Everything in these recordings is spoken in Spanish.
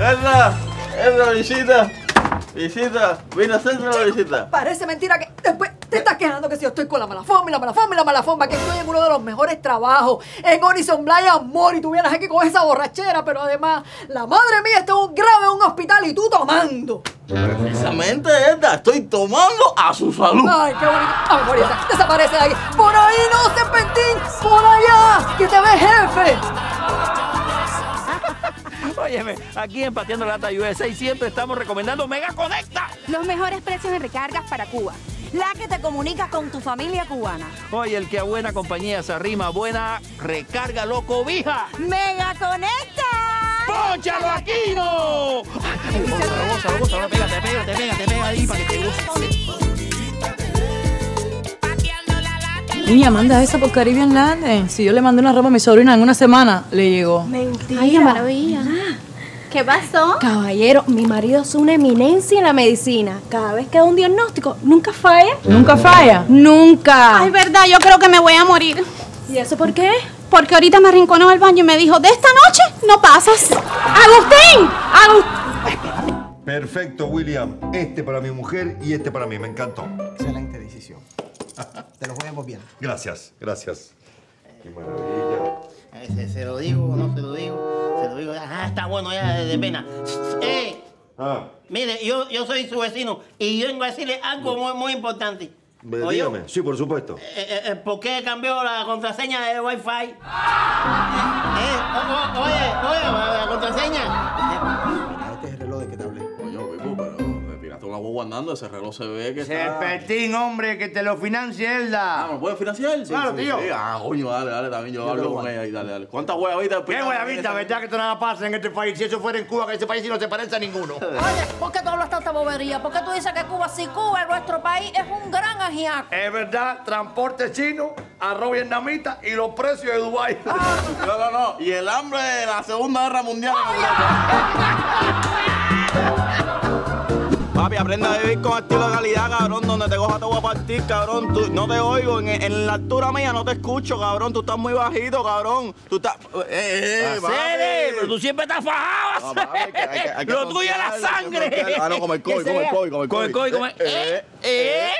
Edna, Edna, visita. Visita, vine a hacerte una visita. Parece mentira que después te estás quejando que si yo estoy con la mala forma y la mala forma y la mala forma, que estoy en uno de los mejores trabajos, en Horizon Blay Amor, y tú vienes aquí con esa borrachera, pero además, la madre mía está un grave en un hospital y tú tomando. Precisamente, Edna, estoy tomando a su salud. Ay, qué bonito. Ay, bonita, desaparece de ahí. Por ahí no, serpentín, por allá, que te ve jefe. Óyeme, aquí en Pateando la Lata USA siempre estamos recomendando Mega Conecta. Los mejores precios en recargas para Cuba. La que te comunica con tu familia cubana. Oye, el que a buena compañía se arrima, buena recarga, loco, vija. ¡Mega Conecta! ¡Pónchalo aquí, no! Gózalo, gózalo, gózalo, pégate, pégate, pégate, pégate ahí para que te guste. Niña, manda esa por Caribbean Land. Si yo le mandé una ropa a mi sobrina en una semana, le llegó. Mentira. Ay, qué maravilla. ¿Qué pasó? Caballero, mi marido es una eminencia en la medicina. Cada vez que da un diagnóstico, nunca falla. ¿Nunca falla? Nunca. Ay, verdad, yo creo que me voy a morir. ¿Y eso por qué? Porque ahorita me arrinconó al baño y me dijo, de esta noche no pasas. ¡Agustín! ¡Agustín! Perfecto, William. Este para mi mujer y este para mí. Me encantó. Excelente decisión. Te lo voy a bien. Gracias, gracias. Qué maravilla. Eh, Se, se lo digo, no se lo digo, digo. Ah, está bueno ya de, pena. Eh, Ah, mire, yo, yo soy su vecino y yo vengo a decirle algo muy, muy importante. Oye, dígame. Sí, por supuesto. eh, eh, eh, ¿Por qué cambió la contraseña de Wi-Fi? Eh, oye, oye, la contraseña. Guagua andando, ese reloj se ve que está... Serpentín, hombre, que te lo financie Ah, Elda. ¿me lo puedes financiar? Sí, Claro, sí, tío. sí. Ah, coño, dale, dale, también yo, Yo hablo lo con ella y dale, dale. ¿Cuántas huevavitas? Qué guayabita, ¿verdad que esto nada pasa en este país? Si eso fuera en Cuba, que ese país sí no se parece a ninguno. Oye, ¿por qué tú hablas tanta bobería? ¿Por qué tú dices que Cuba, si Cuba es nuestro país, es un gran ajiaco? Es verdad, transporte chino, arroz vietnamita y los precios de Dubái. No, no, no. Y el hambre de la Segunda Guerra Mundial. en Europa. Papi, aprende a vivir con estilo de calidad, cabrón. Donde te coja te voy a partir, cabrón. Tú- no te oigo. En, en la altura mía no te escucho, cabrón. Tú estás muy bajito, cabrón. Tú estás... Eh, eh, papi. Cede, pero tú siempre estás fajado. No, papi, hay que- hay que- hay que Lo tuyo es la sangre. Ah, no, como el COVID, como el COVID, como el Como el COVID. Como el- Eh, eh, eh, que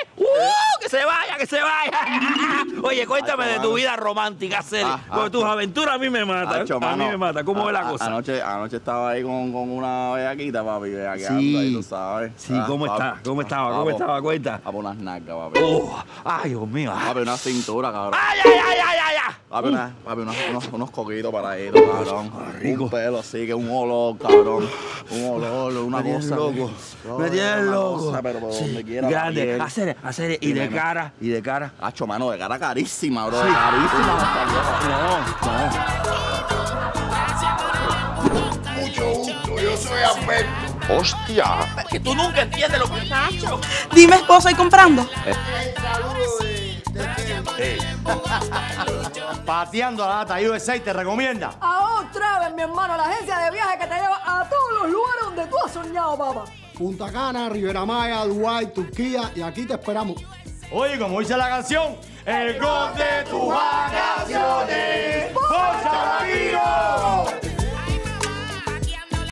se vaya, que se vaya. Oye, cuéntame Ay, de tu vida romántica, Celi. Ah, ah, porque tus aventuras a mí me matan. Acho, A mí me matan. ¿Cómo a- ve la a- cosa? Anoche, anoche estaba ahí con, con una bellaquita, papi, bellaqueando Sí. ahí, tú sabes. Sí, Ah, ¿cómo papi. está? ¿Cómo estaba? ¿Cómo estaba? Cuenta. Papi, unas nalgas, papi. Oh, ay, Dios mío. Papi, una cintura, cabrón. Ay, ay, ay, ay. Papi, una- papi, unos, unos, unos coquitos paraditos, cabrón. Un pelo así, que un olor, cabrón. Un olor, una Me cosa. loco. No, Me tienes loco. cosa, pero por Sí, donde quiera. la Grande. Hacer, hacer. Y de cara, y de cara. Hacho, mano, de cara carísima, bro. Carísima. Mucho gusto, yo soy Alberto. Hostia. Que tú nunca entiendes lo que Dime, esposo, ¿y comprando? Pateando la lata USA te recomienda. A otra vez, mi hermano, la agencia de viaje que te lleva a todos los lugares donde tú has soñado, papá. Punta Cana, Rivera Maya, Dubái, Turquía y aquí te esperamos. Oye, como dice la canción, el gol